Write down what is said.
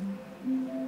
うん